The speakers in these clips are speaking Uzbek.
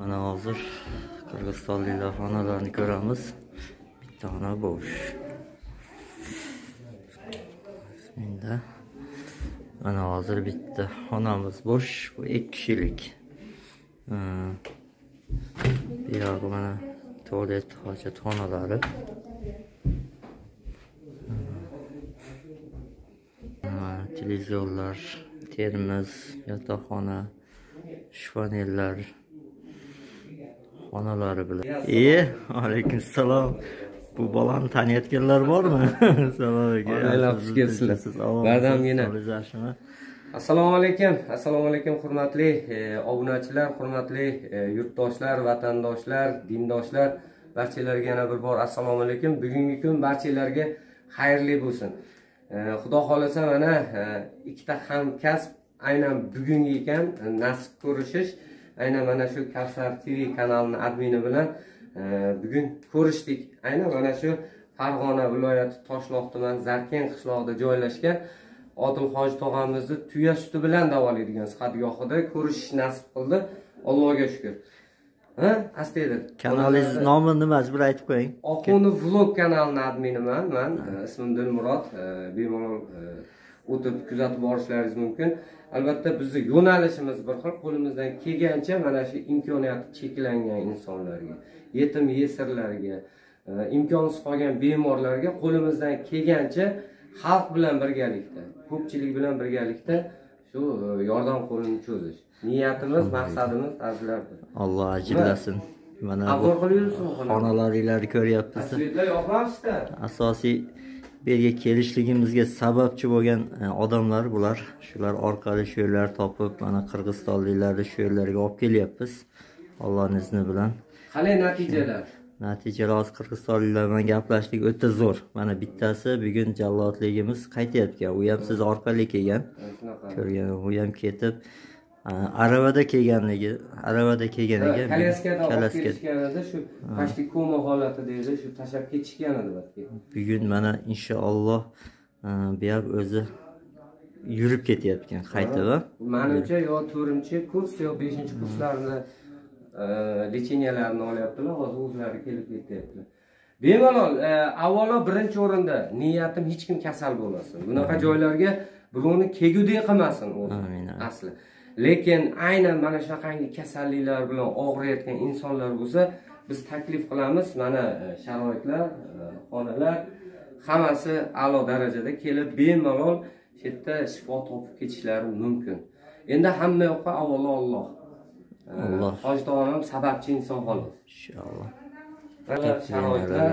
Mana hozir qirg'izistonliklar xonalarni ko'ramiz. Bitta xona bo'sh. Endi mana hozir bitta xonamiz bo'sh. Bu 2 kishilik. Hmm. Bu yoq mana tualet, hojatxonalari. Hmm. televizorlar, termiz, yotoqxona, shifonellar, xonalari bilan. E, alaykum assalom. Bu bolani taniyotganlar bormi? Salom aka. Oilalar xush kelibsizlar. Bardamgina. Yaxshimi? assalomu alaykum assalomu alaykum hurmatli e, obunachilar hurmatli e, yurtdoshlar vatandoshlar dindoshlar barchalarga yana bir bor assalomu alaykum bugungi kun barchalarga xayrli bo'lsin E, xudo xohlasa mana e, ikkita hamkasb aynan bugungi ekan nasib ko'rishish aynan mana shu kavsar tv kanalini admini bilan e, bugun ko'rishdik. Aynan mana shu farg'ona viloyati toshloq tuman zarken qishlog'ida joylashgan odilhoji tog'amizni tuya suti bilan davolaydigan sihatgohida ko'rishish nasib qildi. Allohga shukur ha astaydi Kanalingiz nomi nimasi bir aytib qo'ying. oqunov vlog kanalini adminiman. Man e, ismim dilmurod e, bemalol o'tib kuzatib borishlaringiz mumkin. Albatta bizni yo'nalishimiz bir xil qo'limizdan kelgancha mana shu imkoniyati cheklangan insonlarga yetim yesirlarga e, imkonsiz qolgan bemorlarga qo'limizdan kelgancha xalq bilan birgalikda ko'pchilik bilan birgalikda shu e, yordam qo'lini cho'zish niyatimiz maqsadimiz azizlar Alloh ajrlasin. Mana bu xonalaringlarni ko'ryapmiz. tasvirlar yoqmabsizda asosiy bu yerga kelishligimizga sababchi bo'lgan e, odamlar bular. Shular orqali shu yerlarni topib mana qirg'izistonliklarni shu yerlarga olib kelyapmiz. Allohni izni bilan. Qalay natijalar? Natijalar hozir qirg'izistonliklar bilan gaplashdik o'ta zo'r. Mana bittasi bugun jallodligimiz qaytyapti? U ham siz orqali kelgan. Ko'rgan u ham ketib aravada kelganligi aravada kelgan ekan kolyaskada olib kelishganida shu почти koma holatida edi shu tashlab ketishgan edi balki. Bugun mana inshaalloh bu ham o'zi yurib ketyapti qaytib manimcha yo to'rtinchi kurs yo beshinchi kurslarni lecheniyalarni olyaptilar hozir o'zlari kelib ketyaptilar bemalol avvalo birinchi o'rinda niyatim hech kim kasal bo'lmasin. Bunaqa joylarga birovni kelgudek qilmasin o'zi asli lekin aynan mana shunaqangi kasalliklar bilan og'riyotgan insonlar bo'lsa biz taklif qilamiz. Mana e, sharoitlar e, xonalar hammasi a'lo darajada kelib bemalol shu yerda shifo topib ketishlari mumkin. Endi hamma yoqqa avvalo olloh E, Alloh. hoji tog'am ham sababchi inson xolos. Inshaalloh sharoitlar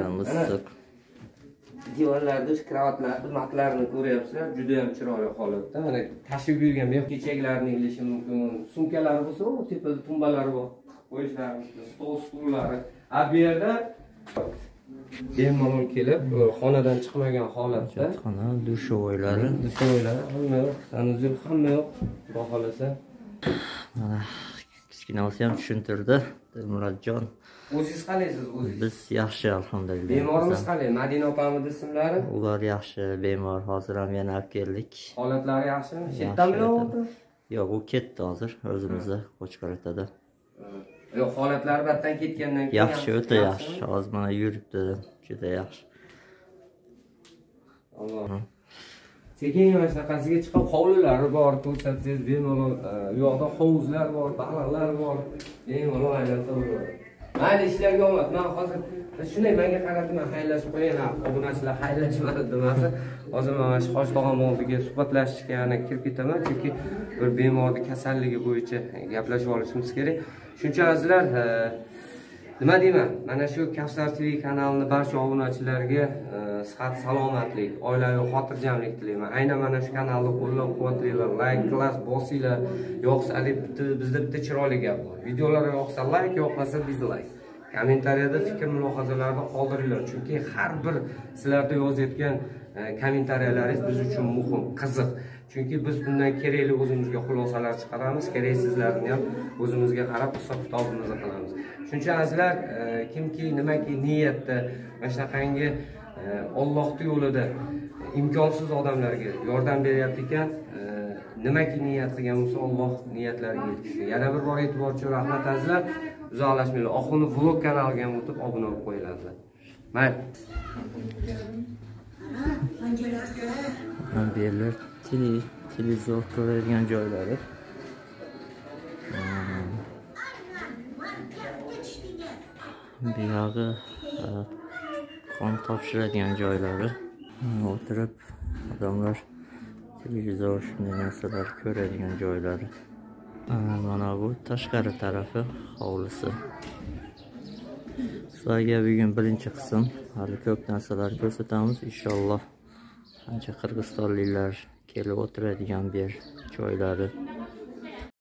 Divanlarni shu kravatlarni matlarini ko'ryapsizlar juda yam chiroyli holatda. Mana tashib yurgan kechaklarni ilishi mumkin. Sumkalari bo'lsa u tepada tumbalari bor qo'yishlari mumkin stol stullari a bu yerda bemalol kelib xonadan chiqmagan holatda xona dushovoylari dushoylar hamma yoq sanuzel hamma yoq xudo xohlasa. Mana kichkinasi ham tushuntirdi dilmurodjon o'zingiz qalaysiz o'zingiz? Biz yaxshi alhamdulillah. Bemorimiz qalay madina opamni ismlari? Ular yaxshi bemor. Hozir ham yana olib keldik. Holatlari yaxshimi? Edi. bilyapti yo'q u ketdi hozir o'zimizda qo'chqoratada. Yo'q holatlari battan ketgandan keyin yaxshi o'ta yaxshi. Hozir mana yuribdi juda yaxshi. Sekin mana shunaqasiga chiqib hovlilari bor ko'rsatsangiz bemalol e, u yoqda hovuzlar bor baliqlar bor. Bemalol aylansa bo'ladi mayli ishlarga omad man hozir shunday manga qaradi man xayrlashib qo'yay na obunachilar xayrlashmadi demasa hozir man mana shu hoji tog'am oldiga suhbatlashishga yana kirib ketaman chunki bir bemorni kasalligi bo'yicha gaplashib olishimiz kerak. Shuning uchun azizlar e, nima deyman? Mana shu kavsar tv kanalini barcha obunachilarga e, sihat salomatlik oilaviy xotirjamlik tilayman. Aynan mana shu kanalni qo'llab quvvatlanglar layk klass bosinglar. Yoqsa bizda bitta chiroyli gap bor. Videolar yoqsa layk yoqmasa dizlayk kommentariyada fikr mulohazalarni qoldiringlar. Chunki har bir sizlarda yozayotgan kommentariyalaringiz biz uchun muhim qiziq chunki biz bundan kerakli o'zimizga xulosalar chiqaramiz keraksizlarni ham o'zimizga qarab hisob kitobimizni qilamiz shuning uchun azizlar kimki nimaki niyatda mana shunaqangi ollohni yo'lida imkonsiz odamlarga yordam beryapti ekan nimaki niyat qilgan bo'lsa alloh niyatlariga yetkazsin yana bir bor e'tibor uchun rahmat azizlar uzoqlashmanglar oxuni vlog kanaliga ham o'tib obuna bo'lib qo'yinglar mayli Mana bu yerlar tele- televizor ko'radigan joylari. Hmm. Bu yog'i e, qon topshiradigan joylari. O'tirib odamlar televizor shunday narsalar ko'radigan joylari. Mana bu tashqari tarafi hovlisi. Sizlarga bugun birinchi qism hali ko'p narsalar ko'rsatamiz inshaalloh. Ancha qirg'izistonliklar kelib o'tiradigan bir joylari